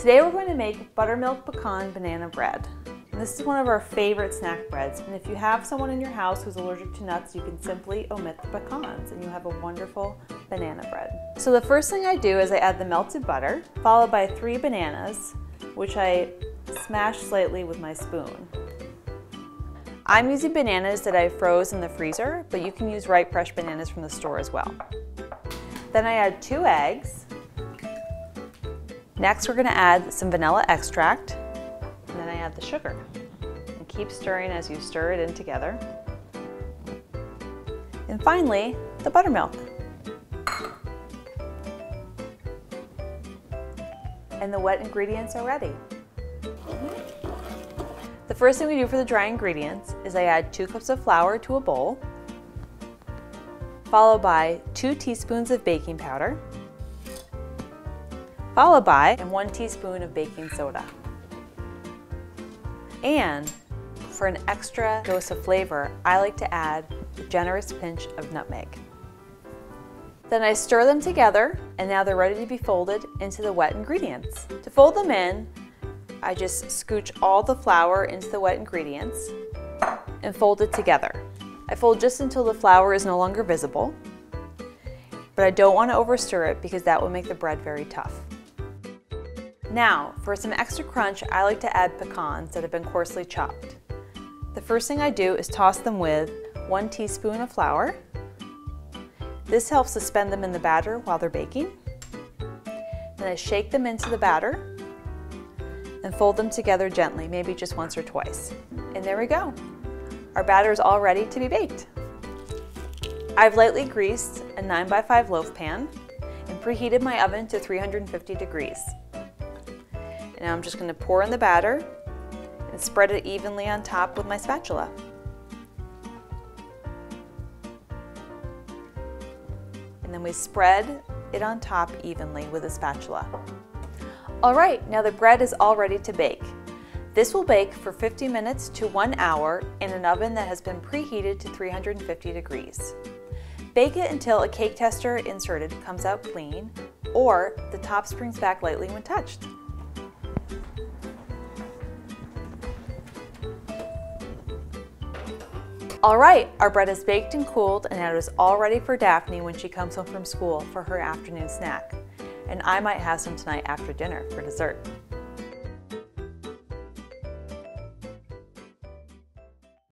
Today we're going to make buttermilk pecan banana bread. And this is one of our favorite snack breads, and if you have someone in your house who's allergic to nuts, you can simply omit the pecans and you have a wonderful banana bread. So the first thing I do is I add the melted butter, followed by three bananas, which I smash slightly with my spoon. I'm using bananas that I froze in the freezer, but you can use ripe fresh bananas from the store as well. Then I add two eggs. Next we're gonna add some vanilla extract, and then I add the sugar. And keep stirring as you stir it in together. And finally, the buttermilk. And the wet ingredients are ready. The first thing we do for the dry ingredients is I add two cups of flour to a bowl, followed by two teaspoons of baking powder, followed by one teaspoon of baking soda. And for an extra dose of flavor, I like to add a generous pinch of nutmeg. Then I stir them together and now they're ready to be folded into the wet ingredients. To fold them in, I just scooch all the flour into the wet ingredients and fold it together. I fold just until the flour is no longer visible, but I don't want to overstir it because that will make the bread very tough. Now, for some extra crunch, I like to add pecans that have been coarsely chopped. The first thing I do is toss them with one teaspoon of flour. This helps suspend them in the batter while they're baking. Then I shake them into the batter and fold them together gently, maybe just once or twice. And there we go. Our batter is all ready to be baked. I've lightly greased a 9 by 5 loaf pan and preheated my oven to 350 degrees. Now I'm just going to pour in the batter and spread it evenly on top with my spatula. And then we spread it on top evenly with a spatula. All right, now the bread is all ready to bake. This will bake for 50 minutes to one hour in an oven that has been preheated to 350 degrees. Bake it until a cake tester inserted comes out clean or the top springs back lightly when touched. All right, our bread is baked and cooled and it is all ready for Daphne when she comes home from school for her afternoon snack and I might have some tonight after dinner for dessert.